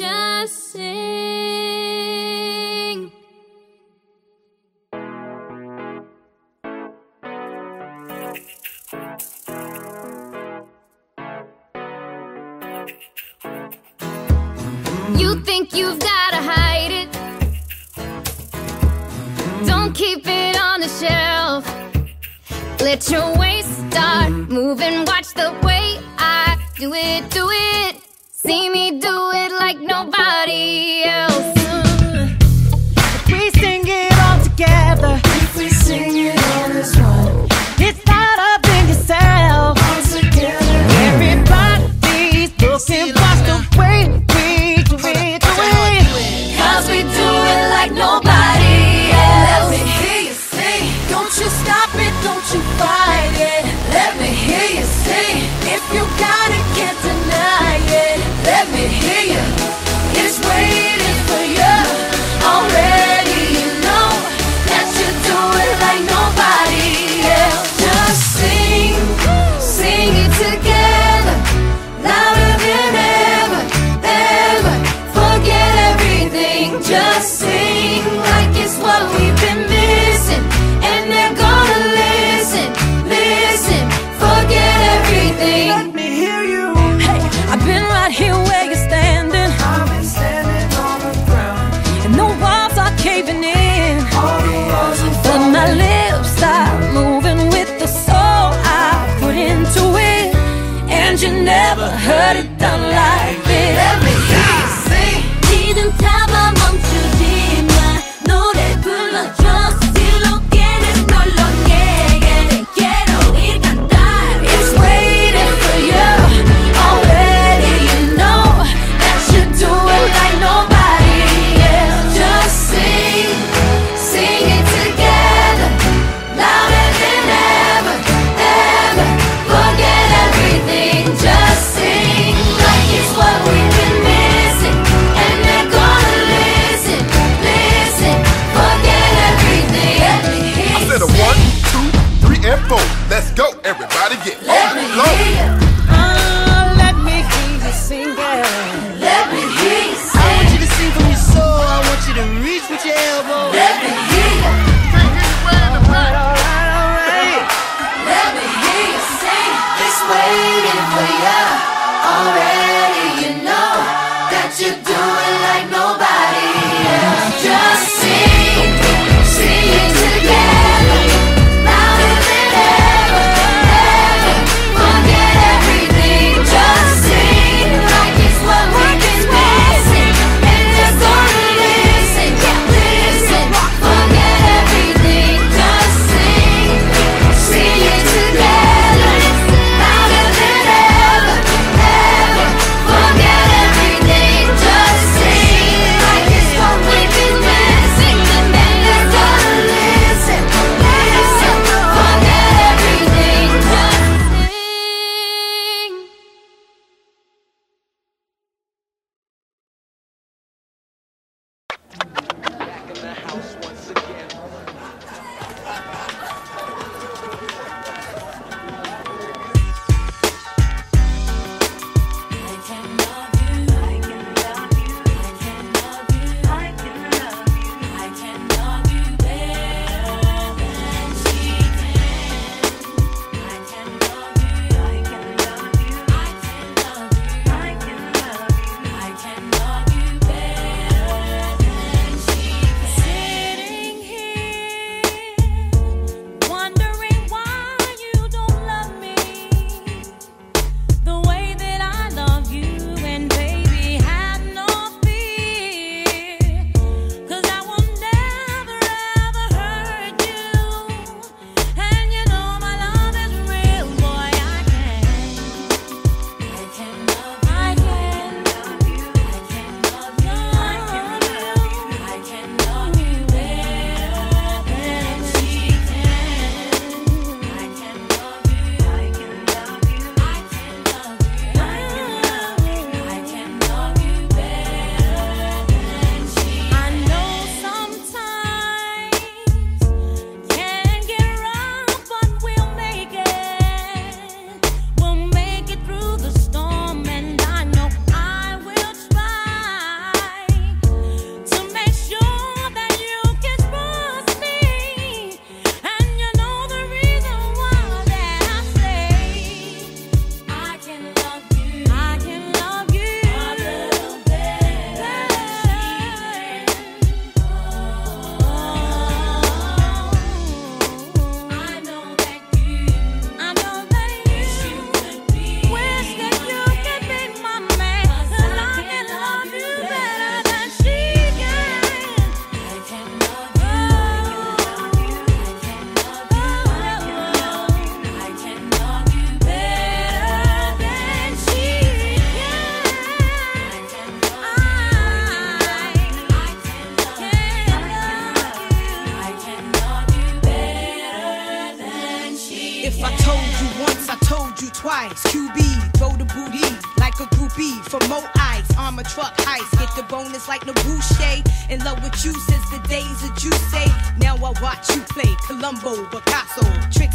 just sing. You think you've gotta hide it. Don't keep it on the shelf. Let your waist start moving. Watch the way I do it, do it. 따르다.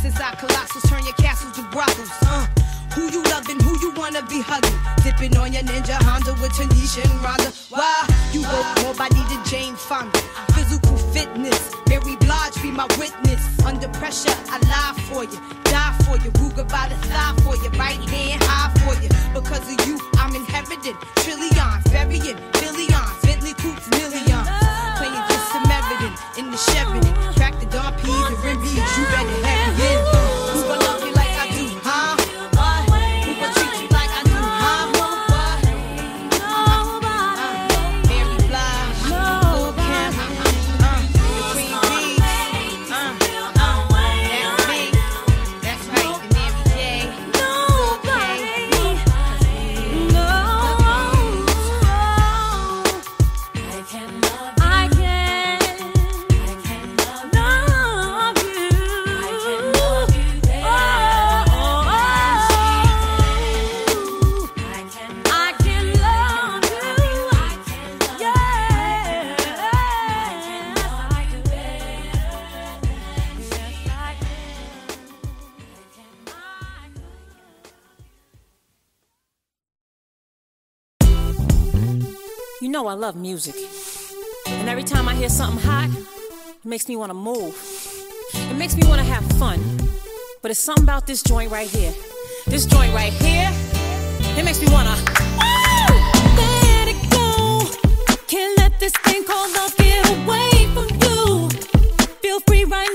Boxes are colossals, turn your castles to brothels. Uh, who you loving, who you wanna be hugging. Dipping on your ninja Honda with Tanisha and Rhonda. Why you hope nobody to Jane Fonda. Physical fitness, Mary Blige be my witness. Under pressure, I lie for you, die for you. Ruger by the thigh for you, right hand high for you. Because of you, I'm inheriting trillions, burying billions, Bentley coupes, millions. Playing this evidence in the Sheridan, crack the Don P's and Remy's. You better have. I love music. And every time I hear something hot, it makes me want to move. It makes me want to have fun. But it's something about this joint right here. This joint right here, it makes me want to. Let it go. Can't let this thing called love get away from you. Feel free right now.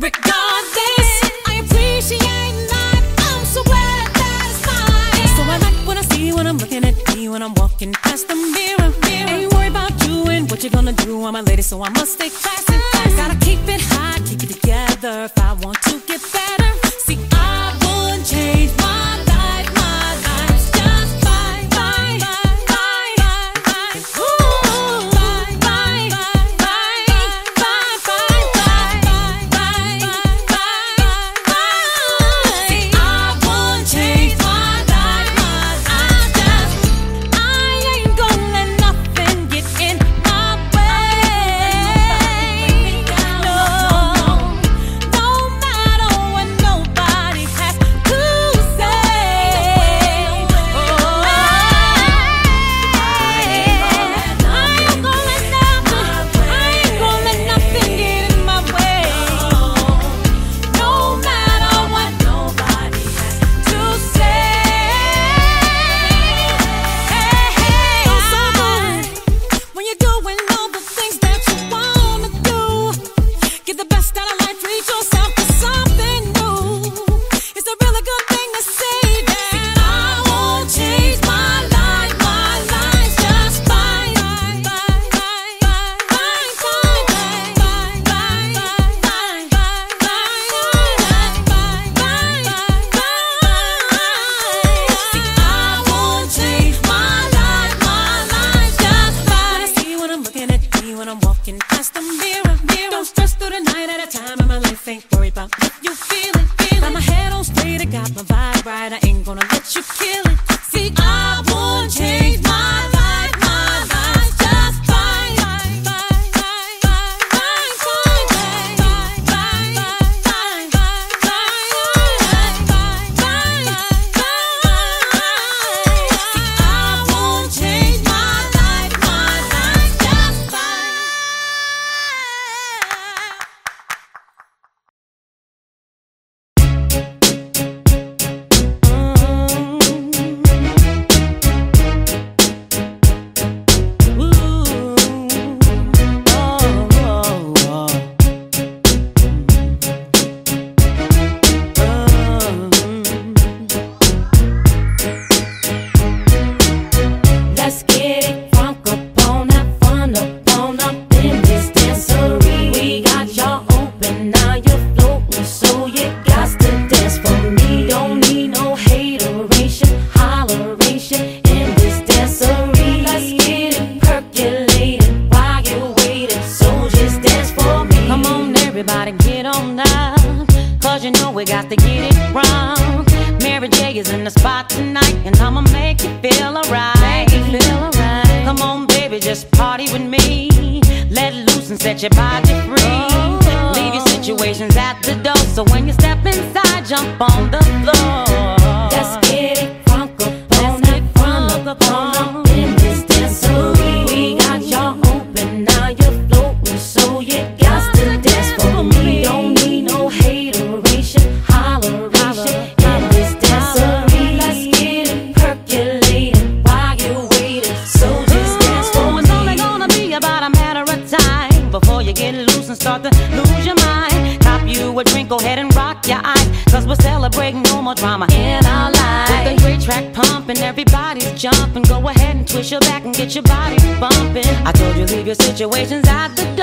Regardless. is in the spot tonight, and I'ma make you feel alright. Right. Come on, baby, just party with me. Let loose and set your body free. Leave your situations at the door, so when you step inside, jump on situations at the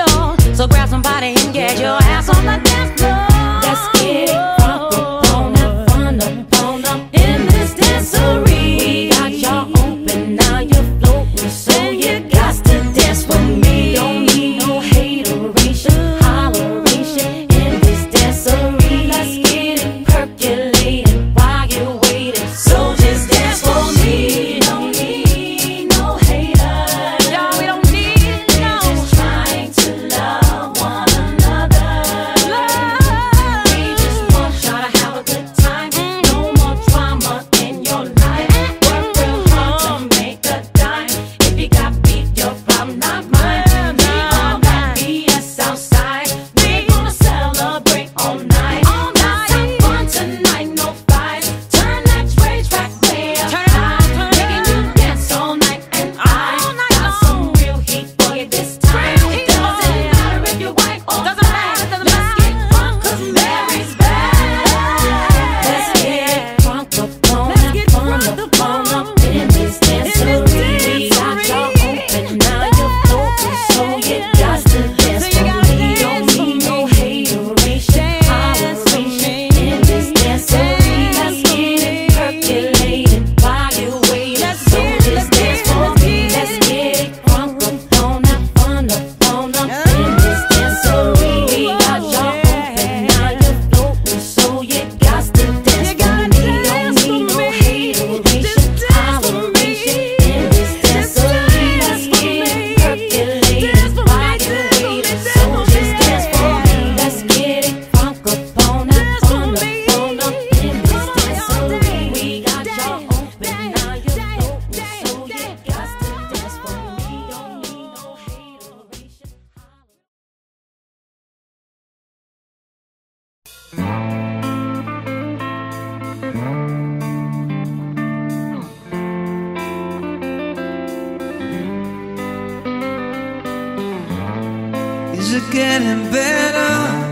Is it getting better?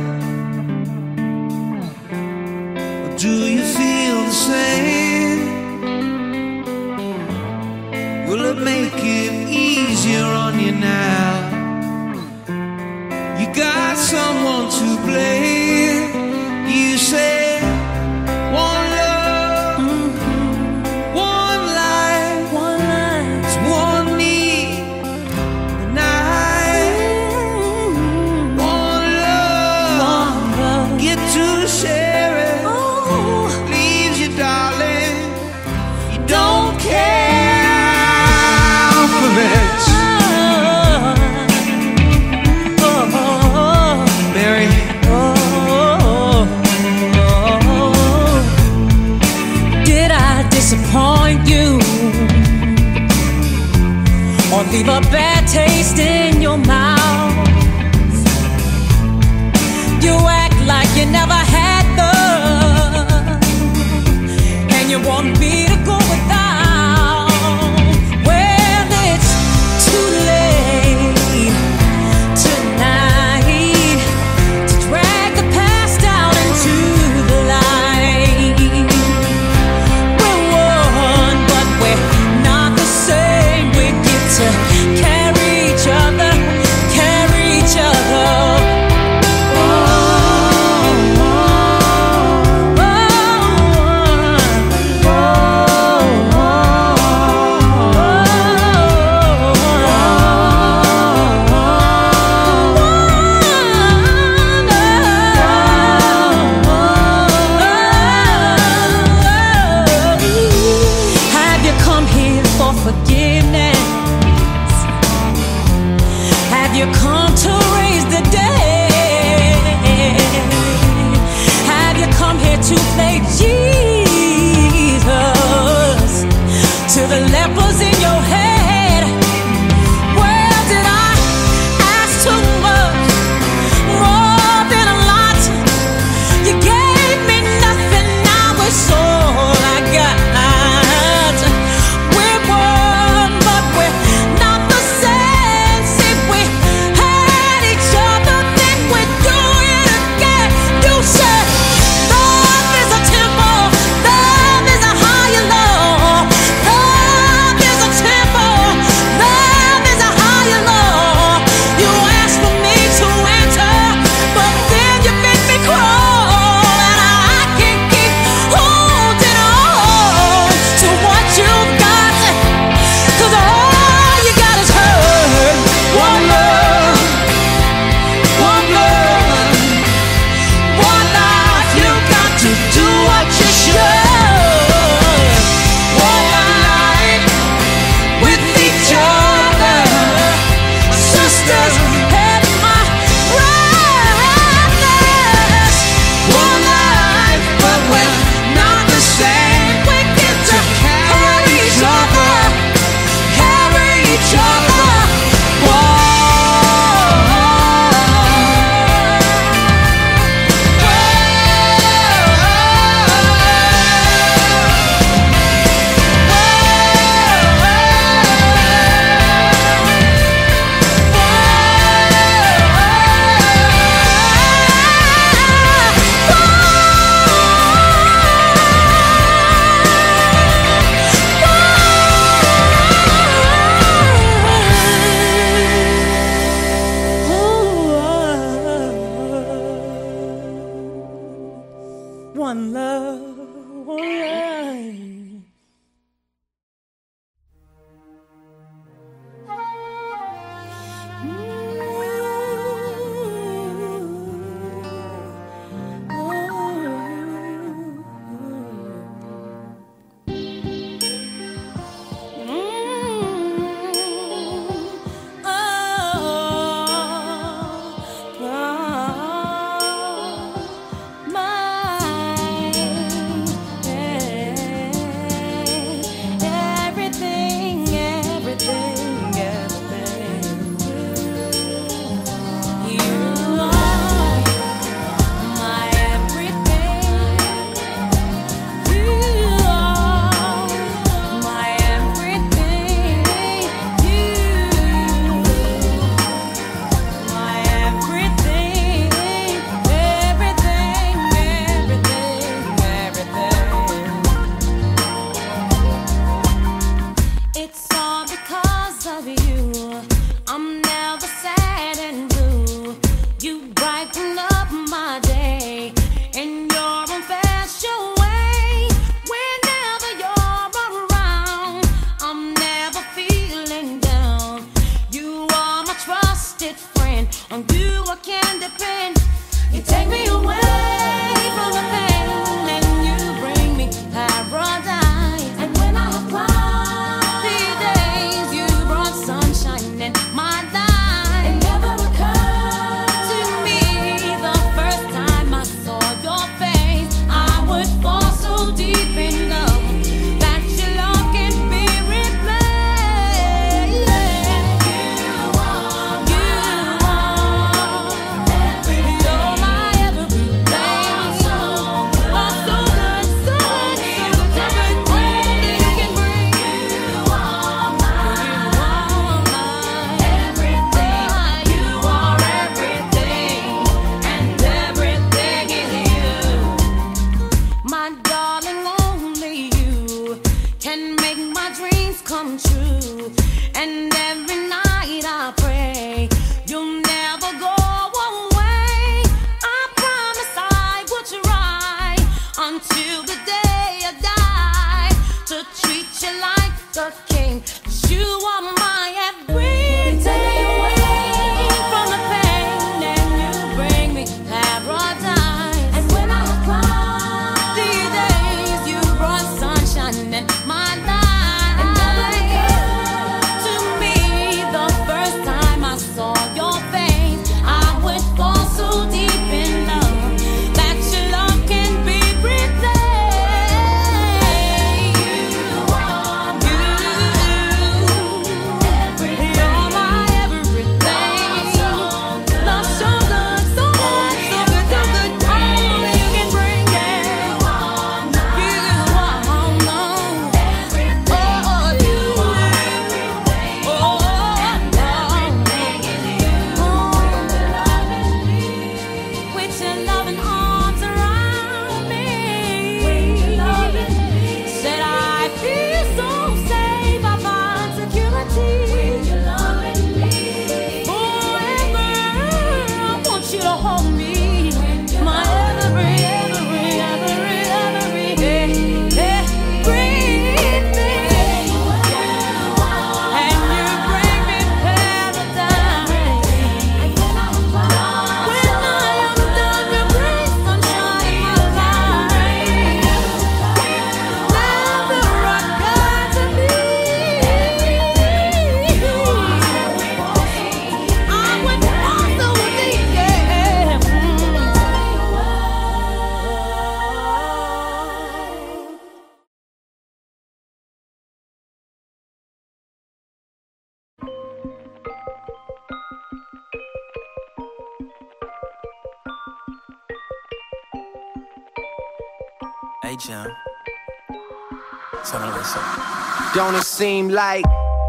Don't it seem like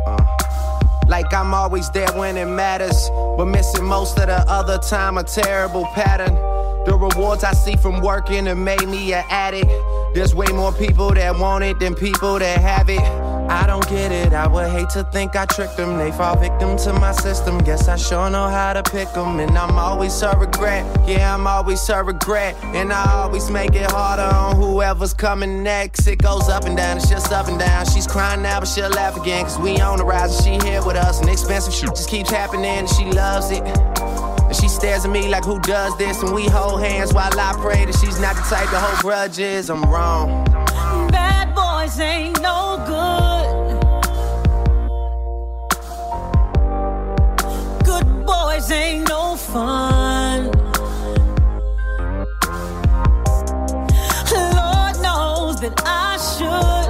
uh, like I'm always there when it matters, but missing most of the other time? A terrible pattern. The rewards I see from working have made me an addict. There's way more people that want it than people that have it. I don't get it. I would hate to think I tricked them. They fall victim to my system. Guess I sure know how to pick them. And I'm always a regret. Yeah, I'm always a regret. And I always make it harder on whoever's coming next. It goes up and down, it's just up and down. She's crying now, but she'll laugh again. Cause we on the rise and she here with us. And expensive shit just keeps happening and she loves it. And she stares at me like, who does this? And we hold hands while I pray that she's not the type to hold grudges. I'm wrong. Bad boys ain't no good. Boys ain't no fun. Lord knows that I should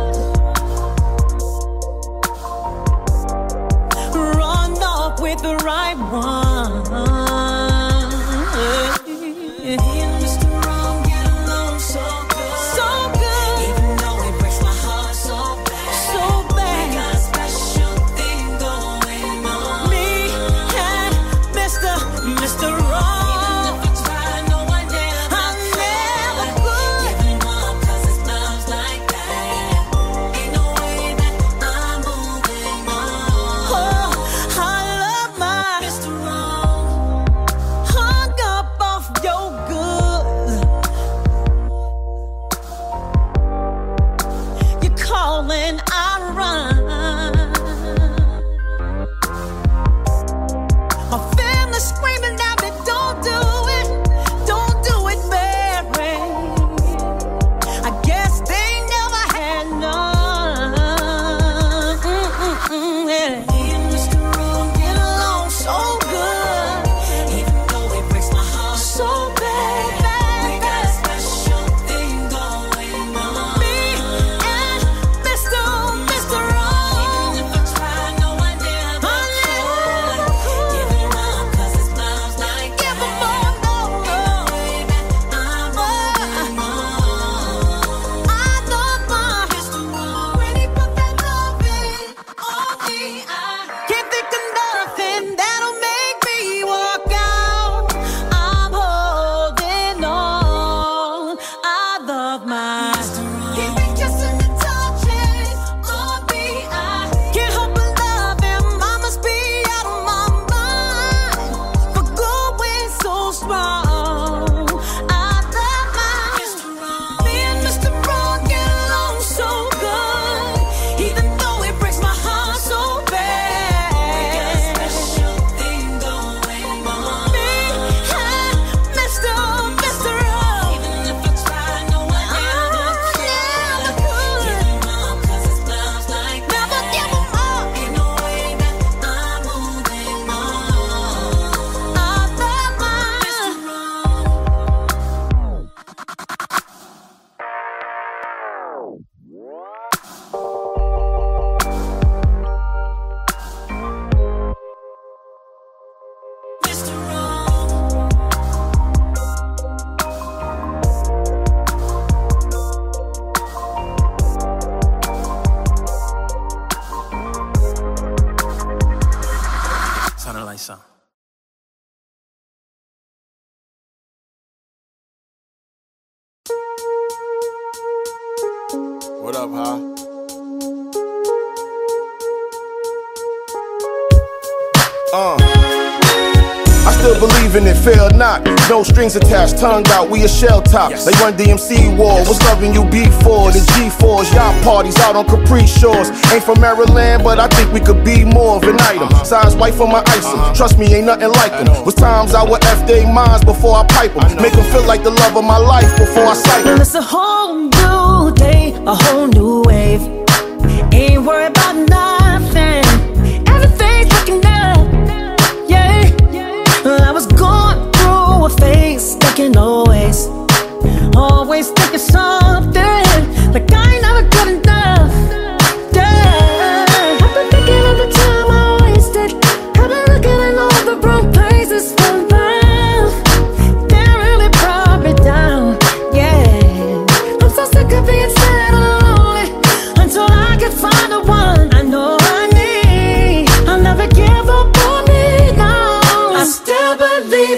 in it, fail not. No strings attached, tongue out, we a shell top. Yes. They run DMC war, what's loving you before? The G4s, y'all parties out on Capri Shores. Ain't from Maryland, but I think we could be more of an item. Uh-huh. Size white for my icing, uh-huh. trust me, ain't nothing like them. Was times I would F they minds before I pipe them. Make them feel like the love of my life before I sight them. It's a whole new day, a whole new wave.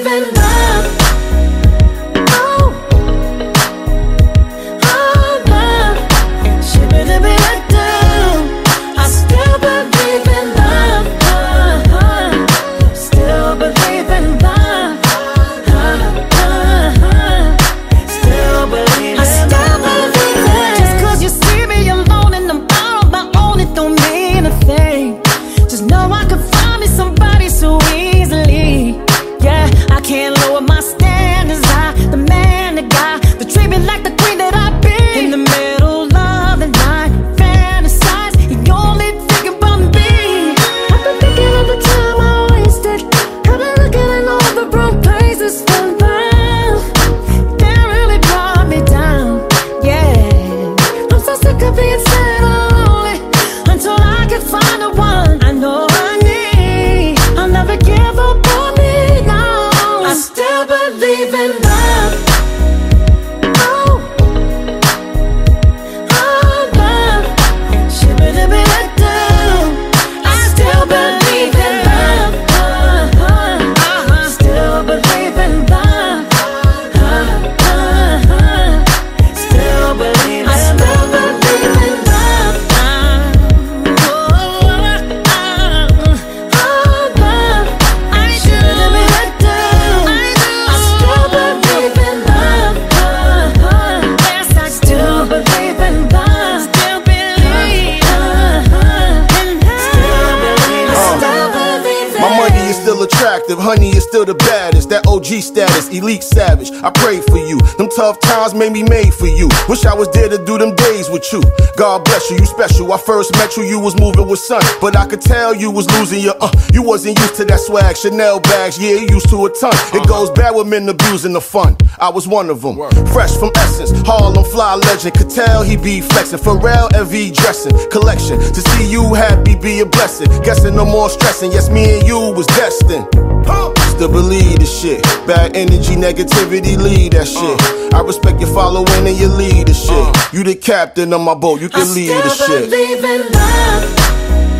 In love. The baddest. That OG status, elite savage. I pray for you. Them tough times made me made for you. Wish I was there to do them days with you. God bless you, you special. I first met you, you was moving with sun, but I could tell you was losing your uh. You wasn't used to that swag, Chanel bags, yeah, you used to a ton. It goes bad with men abusing the fun. I was one of them. Fresh from Essence, Harlem fly legend. Could tell he be flexing. Pharrell MV dressing collection. To see you happy be a blessing. Guessing no more stressing. Yes, me and you was destined. Still believe this shit. Bad energy, negativity, lead that shit. I respect your following and your leadership. Uh. You the captain of my boat, you can lead the shit. in love.